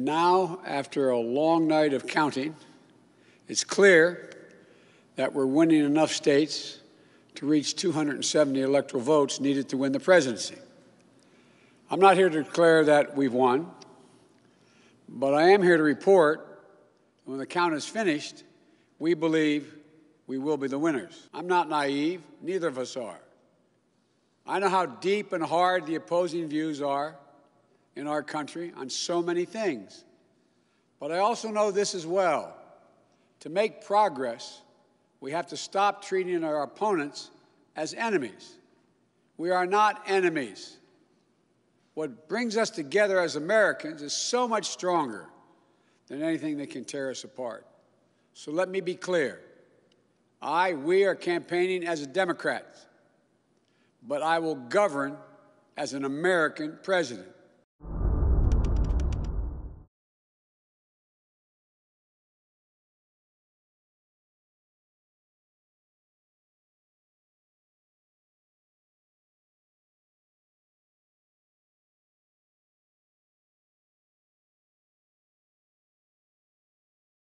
Now, after a long night of counting, it's clear that we're winning enough states to reach 270 electoral votes needed to win the presidency. I'm not here to declare that we've won, but I am here to report when the count is finished, we believe we will be the winners. I'm not naive, neither of us are. I know how deep and hard the opposing views are in our country on so many things. But I also know this as well. To make progress, we have to stop treating our opponents as enemies. We are not enemies. What brings us together as Americans is so much stronger than anything that can tear us apart. So let me be clear. I, we are campaigning as a Democrat, but I will govern as an American president.